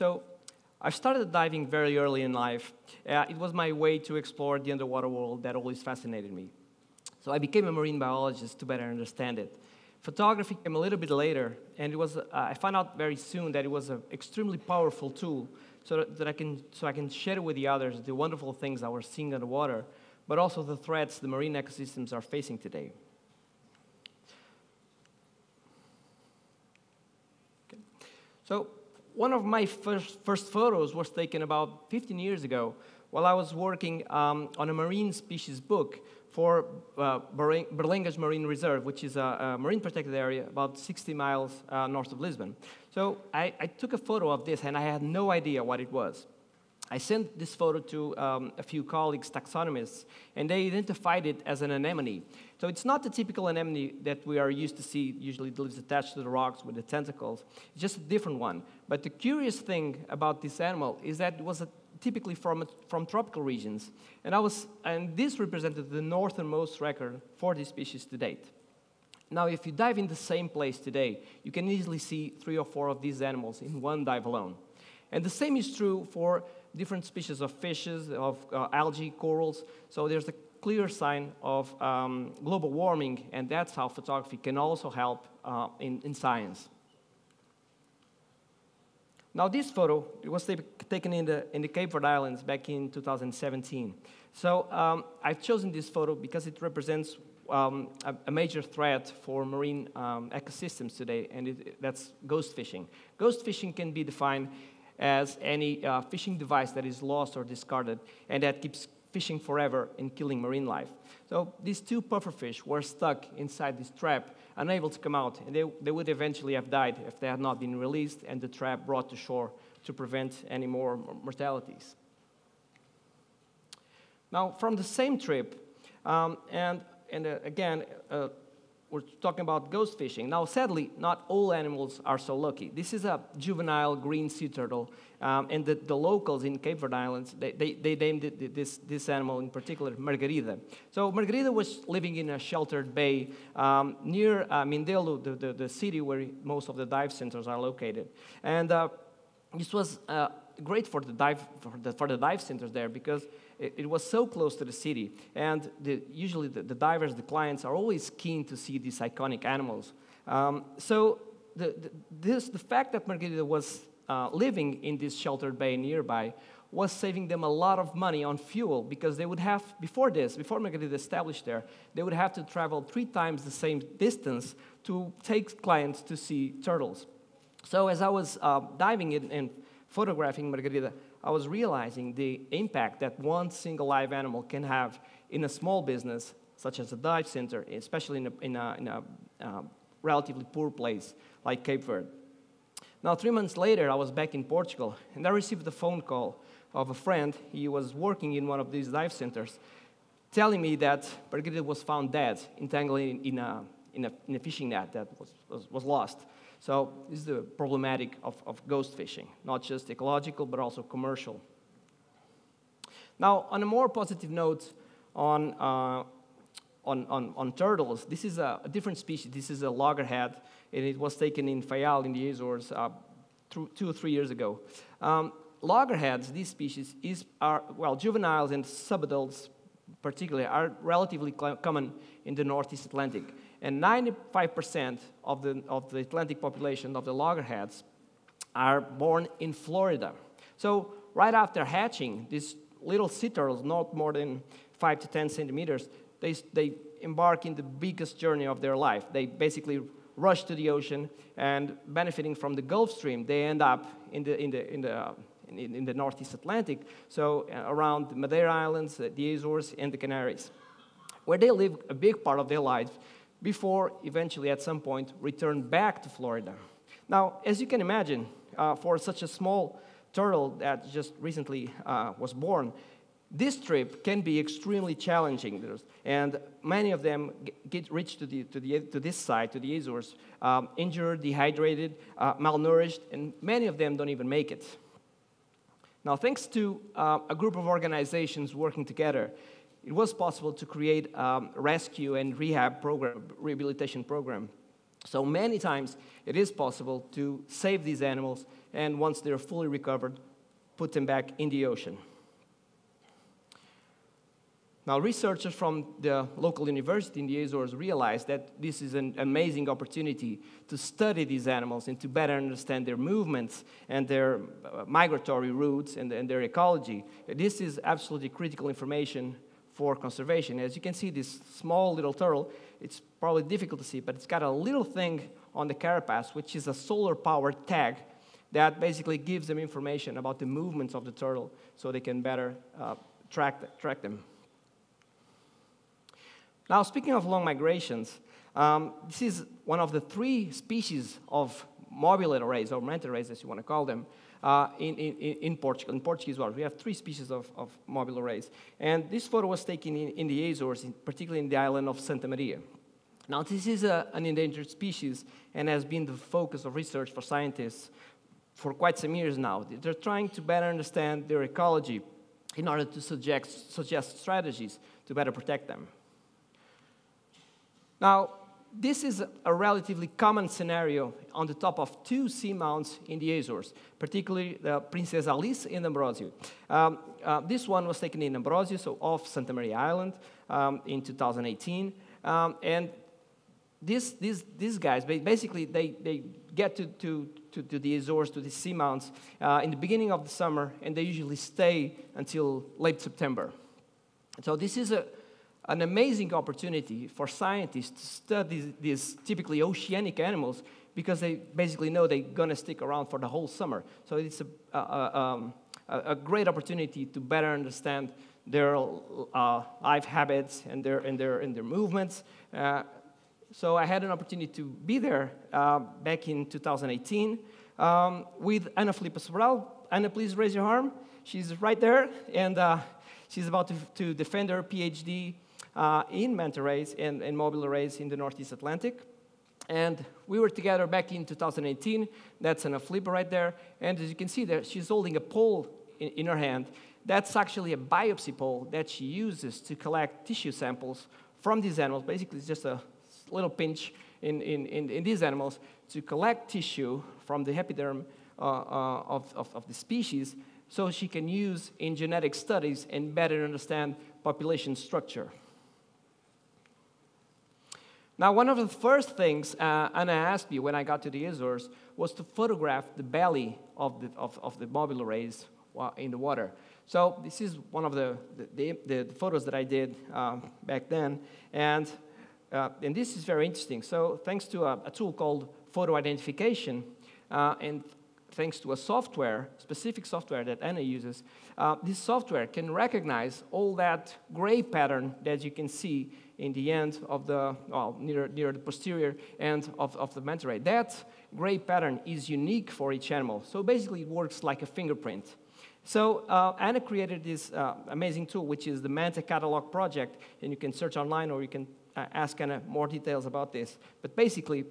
So I started diving very early in life. Uh, it was my way to explore the underwater world that always fascinated me. So I became a marine biologist to better understand it. Photography came a little bit later, and it was, uh, I found out very soon that it was an extremely powerful tool so that, that, I can, so I can share with the others the wonderful things that we're seeing underwater, but also the threats the marine ecosystems are facing today. Okay. So one of my first, first photos was taken about 15 years ago while I was working um, on a marine species book for uh, Berlengas Marine Reserve, which is a, a, marine protected area about 60 miles uh, north of Lisbon. So I, I, took a photo of this, and I had no idea what it was. I sent this photo to um, a few colleagues, taxonomists, and they identified it as an anemone. So it's not the typical anemone that we are used to see, usually it lives attached to the rocks with the tentacles. It's just a different one. But the curious thing about this animal is that it was a typically from, from tropical regions. And, I was, and this represented the northernmost record for this species to date. Now, if you dive in the same place today, you can easily see three or four of these animals in one dive alone. And the same is true for different species of fishes, of uh, algae, corals. So there's a clear sign of um, global warming, and that's how photography can also help uh, in, in science. Now, this photo it was taken in the, in the Cape Verde Islands back in 2017. So um, I've chosen this photo because it represents um, a, a, major threat for marine um, ecosystems today, and it, that's ghost fishing. Ghost fishing can be defined as any uh, fishing device that is lost or discarded and that keeps fishing forever and killing marine life. So these two pufferfish were stuck inside this trap, unable to come out, and they, they would eventually have died if they had not been released and the trap brought to shore to prevent any more mortalities. Now, from the same trip, um, and, and uh, again, uh, we're talking about ghost fishing. Now, sadly, not all animals are so lucky. This is a juvenile green sea turtle, um, and the, the, locals in Cape Verde Islands, they, they, they named it, this, this animal in particular Margarida. So Margarida was living in a sheltered bay um, near uh, Mindelo, the, the, the, city where most of the dive centers are located. And uh, this was uh, great for the, dive, for, the, for the dive centers there because it, it was so close to the city. And the, usually the, the, divers, the clients, are always keen to see these iconic animals. Um, so the, the, this, the fact that Margarida was uh, living in this sheltered bay nearby was saving them a lot of money on fuel because they would have, before this, before Margarida established there, they would have to travel three times the same distance to take clients to see turtles. So as I was uh, diving in and photographing Margarida, I was realizing the impact that one single live animal can have in a small business, such as a dive center, especially in a, in a, in a uh, relatively poor place like Cape Verde. Now, three months later, I was back in Portugal, and I received a phone call of a friend. He was working in one of these dive centers, telling me that Margarida was found dead, entangled in a, in a, in a fishing net that was, was, was lost. So this is the problematic of, of ghost fishing, not just ecological, but also commercial. Now, on a more positive note on, uh, on, on, on, turtles, this is a, a, different species. This is a loggerhead, and it was taken in Faial in the Azores uh, two or three years ago. Um, loggerheads, these species, is, are, well, juveniles and subadults particularly, are relatively common in the Northeast Atlantic. And 95% of the, of the Atlantic population of the loggerheads are born in Florida. So right after hatching, these little sea turtles, not more than 5 to 10 centimeters, they, they embark in the biggest journey of their life. They basically rush to the ocean, and benefiting from the Gulf Stream, they end up in the, in the, in the, in, in the Northeast Atlantic, so uh, around the Madeira Islands, the Azores, and the Canaries, where they live a big part of their lives before eventually at some point return back to Florida. Now, as you can imagine, uh, for such a small turtle that just recently uh, was born, this trip can be extremely challenging. And many of them get reach to, the, to, the, to this side, to the Azores, um, injured, dehydrated, uh, malnourished, and many of them don't even make it. Now, thanks to uh, a group of organizations working together, it was possible to create a rescue and rehab program, rehabilitation program. So many times it is possible to save these animals and once they're fully recovered, put them back in the ocean. Now, researchers from the local university in the Azores realized that this is an amazing opportunity to study these animals and to better understand their movements and their uh, migratory routes and, and their ecology. This is absolutely critical information for conservation. As you can see, this small little turtle, it's probably difficult to see, but it's got a little thing on the carapace, which is a solar powered tag that basically gives them information about the movements of the turtle so they can better uh, track, track them. Now, speaking of long migrations, um, this is one of the three species of mobula rays, or manta rays as you want to call them, uh, in, in, in, Portugal, in Portuguese waters. We have three species of, of mobula rays. And this photo was taken in, in the Azores, in, particularly in the island of Santa Maria. Now, this is a, an endangered species and has been the focus of research for scientists for quite some years now. They're trying to better understand their ecology in order to suggest, suggest strategies to better protect them. Now, this is a relatively common scenario on the top of two seamounts in the Azores, particularly the Princess Alice in Ambrosio. Um, uh, this one was taken in Ambrosio, so off Santa Maria Island, um, in 2018. Um, and these, these, these guys, basically, they, they get to, to, to, to the Azores, to the seamounts, uh, in the beginning of the summer, and they usually stay until late September. So this is a, an amazing opportunity for scientists to study these typically oceanic animals because they basically know they're going to stick around for the whole summer. So it's a, a, um, a great opportunity to better understand their uh, life habits and their, and their, and their movements. Uh, so I had an opportunity to be there uh, back in 2018 um, with Ana Filipa Sobral. Ana, please raise your arm. She's right there, and uh, she's about to, to defend her PhD uh, in manta rays and, and mobula rays in the Northeast Atlantic. And we were together back in 2018. That's Ana Filipa right there. And as you can see there, she's holding a pole in, in her hand. That's actually a biopsy pole that she uses to collect tissue samples from these animals. Basically, it's just a little pinch in, in, in, in these animals to collect tissue from the epiderm uh, uh, of, of, of the species so she can use in genetic studies and better understand population structure. Now, one of the first things uh, Ana asked me when I got to the Azores was to photograph the belly of the, of, of the mobula rays in the water. So this is one of the, the, the, the photos that I did um, back then. And, uh, and this is very interesting. So thanks to a, a tool called photo identification, uh, and thanks to a software, specific software that Ana uses, uh, this software can recognize all that gray pattern that you can see in the end of the, well, near, near the posterior end of, of the manta ray. That gray pattern is unique for each animal. So basically it works like a fingerprint. So uh, Ana created this uh, amazing tool, which is the Manta Catalog Project, and you can search online or you can uh, ask Ana more details about this. But basically,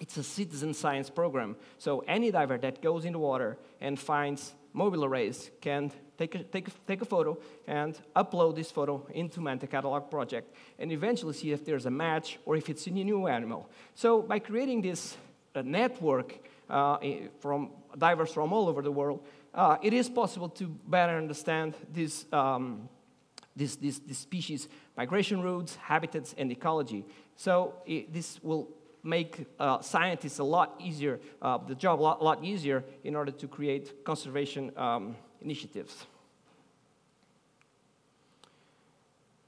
it's a citizen science program. So any diver that goes in the water and finds mobula rays can take a, take, a, take a photo and upload this photo into Manta Catalog project and eventually see if there's a match or if it's a new animal. So by creating this uh, network uh, from divers from all over the world, uh, it is possible to better understand this, um, this, this, this, species migration routes, habitats, and ecology. So it, this will make uh, scientists a lot easier, uh, the job a lot, lot, easier in order to create conservation um, initiatives.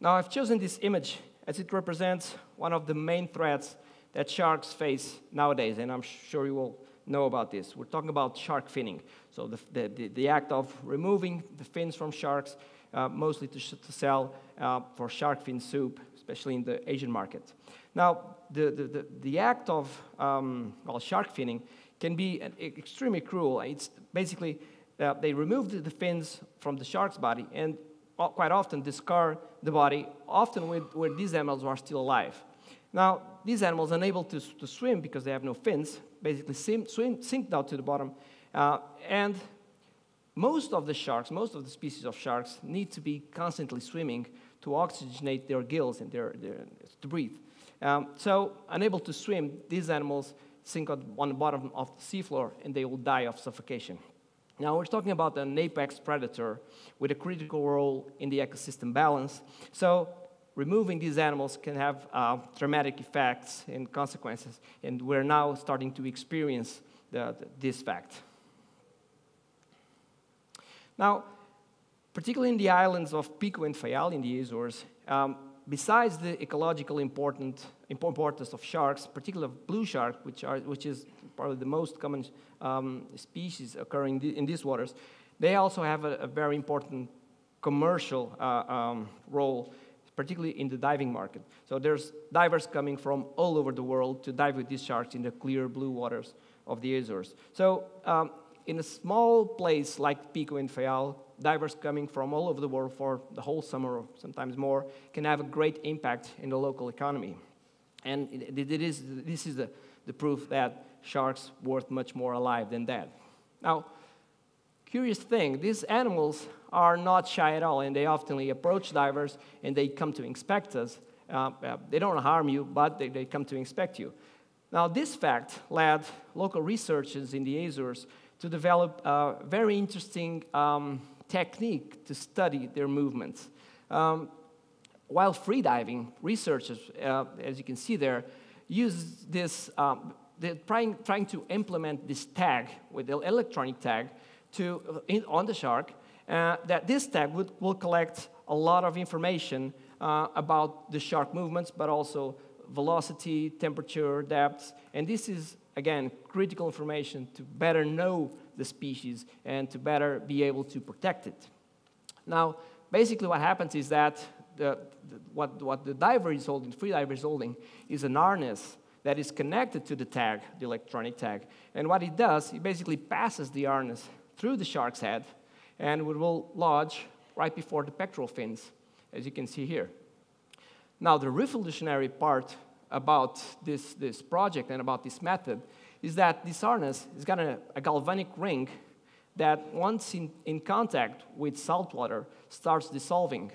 Now, I've chosen this image as it represents one of the main threats that sharks face nowadays, and I'm sure you will know about this. We're talking about shark finning. So, the, the, the, act of removing the fins from sharks, uh, mostly to, to sell uh, for shark fin soup, especially in the Asian market. Now, the, the, the, the act of um, well, shark finning can be extremely cruel. It's basically uh, they remove the, fins from the shark's body and quite often discard the body, often with, where these animals are still alive. Now, these animals unable to, to swim because they have no fins, basically swim, swim, sink down to the bottom. Uh, and most of the sharks, most of the species of sharks, need to be constantly swimming to oxygenate their gills and their, their to breathe. Um, so, unable to swim, these animals sink on the bottom of the seafloor and they will die of suffocation. Now, we're talking about an apex predator with a critical role in the ecosystem balance. So, removing these animals can have uh, dramatic effects and consequences, and we're now starting to experience the, the, this fact. Now, particularly in the islands of Pico and Faial in the Azores, um, besides the ecological important, importance of sharks, particularly blue shark, which, are, which is probably the most common um, species occurring in these waters, they also have a, a very important commercial uh, um, role, particularly in the diving market. So there's divers coming from all over the world to dive with these sharks in the clear blue waters of the Azores. So um, in a small place like Pico and Faial, divers coming from all over the world for the whole summer or sometimes more can have a great impact in the local economy. And it, it is, this is the, the proof that sharks worth much more alive than dead. Now, curious thing, these animals are not shy at all, and they often approach divers and they come to inspect us. Uh, uh, they don't harm you, but they, they come to inspect you. Now, this fact led local researchers in the Azores to develop a very interesting um, technique to study their movements. Um, while freediving, researchers, uh, as you can see there, use this, um, they're trying, trying to implement this tag with the electronic tag to, uh, in, on the shark, uh, that this tag would, will collect a lot of information uh, about the shark movements, but also velocity, temperature, depth, and this is, again, critical information to better know the species and to better be able to protect it. Now, basically what happens is that the, the, what, what the diver is holding, free diver is holding, is an harness that is connected to the tag, the electronic tag. And what it does, it basically passes the harness through the shark's head and it will lodge right before the pectoral fins, as you can see here. Now, the revolutionary part about this, this project and about this method is that this harness has got a, a galvanic ring that once in, in contact with salt water starts dissolving.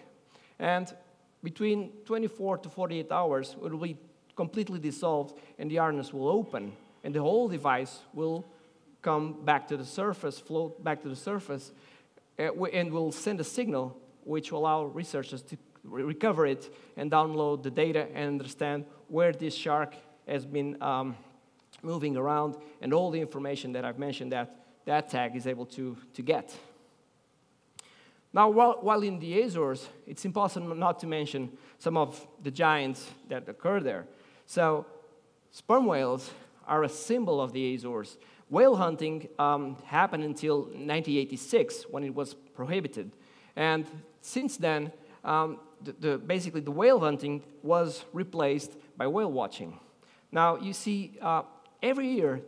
And between 24 to 48 hours, it will be completely dissolved and the harness will open and the whole device will come back to the surface, float back to the surface, uh, and will send a signal which will allow researchers to recover it and download the data and understand where this shark has been um, moving around, and all the information that I've mentioned that that tag is able to, to get. Now, while, while in the Azores, it's impossible not to mention some of the giants that occur there. So, sperm whales are a symbol of the Azores. Whale hunting um, happened until 1986 when it was prohibited. And since then, um, the, the, basically the whale hunting was replaced by whale watching. Now, you see, uh, every year,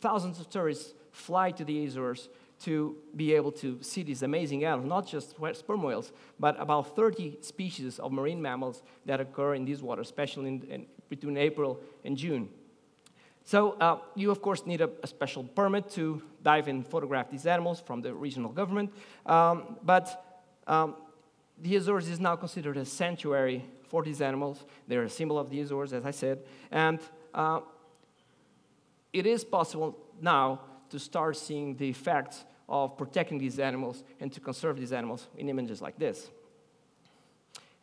thousands of tourists fly to the Azores to be able to see these amazing animals, not just sperm whales, but about 30 species of marine mammals that occur in these waters, especially in, in, between April and June. So uh, you, of course, need a, a, special permit to dive and photograph these animals from the regional government. Um, but um, the Azores is now considered a sanctuary for these animals. They're a symbol of the Azores, as I said. And uh, it is possible now to start seeing the effects of protecting these animals and to conserve these animals in images like this.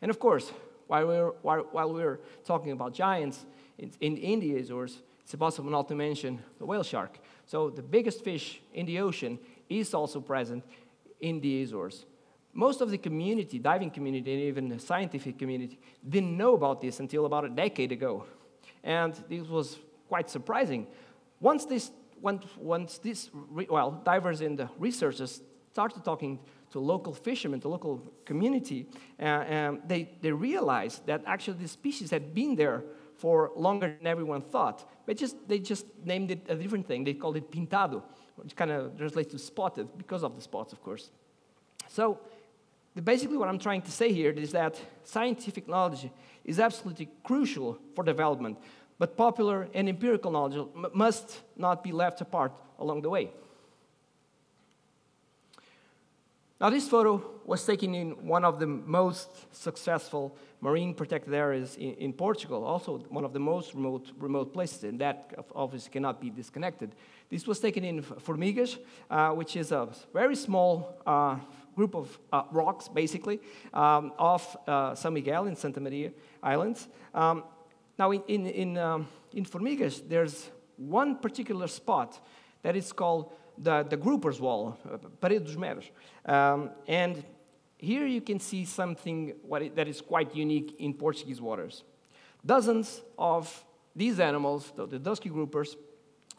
And of course, while we're, while, while we're talking about giants in, in, in the Azores, it's impossible not to mention the whale shark. So the biggest fish in the ocean is also present in the Azores. Most of the community, diving community, and even the scientific community, didn't know about this until about a decade ago. And this was quite surprising. Once this, once, this, well, divers and the researchers started talking to local fishermen, to local community, uh, they, they realized that actually the species had been there for longer than everyone thought. But just, they just named it a different thing. They called it pintado, which kind of translates to spotted because of the spots, of course. So basically what I'm trying to say here is that scientific knowledge is absolutely crucial for development but popular and empirical knowledge must not be left apart along the way. Now, this photo was taken in one of the most successful marine protected areas in, in, Portugal, also one of the most remote, remote places, and that obviously cannot be disconnected. This was taken in Formigas, uh, which is a very small uh, group of uh, rocks, basically, um, off uh, São Miguel in Santa Maria Islands. Um, now, in, in, in, um, in Formigas, there's one particular spot that is called the, the Grouper's Wall, uh, Parede dos Meros. Um, and here you can see something it, that is quite unique in Portuguese waters. Dozens of these animals, the, the dusky groupers,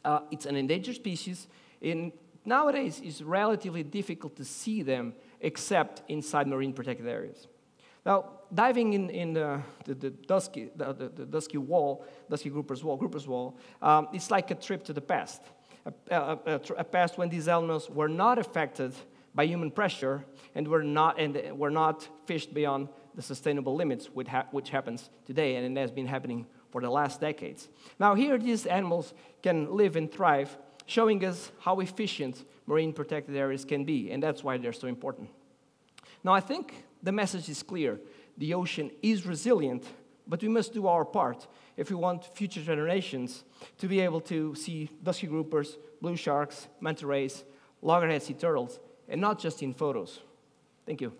uh, it's an endangered species, and nowadays it's relatively difficult to see them except inside marine protected areas. Now, diving in, in the, the, the dusky, the, the, the, dusky wall, dusky groupers wall, groupers wall, um, it's like a trip to the past. A, a, a, past when these animals were not affected by human pressure and were not, and were not fished beyond the sustainable limits, which, ha which happens today and it has been happening for the last decades. Now, here these animals can live and thrive, showing us how efficient marine protected areas can be, and that's why they're so important. Now, I think the message is clear the ocean is resilient, but we must do our part if we want future generations to be able to see dusky groupers, blue sharks, manta rays, loggerhead sea turtles, and not just in photos. Thank you.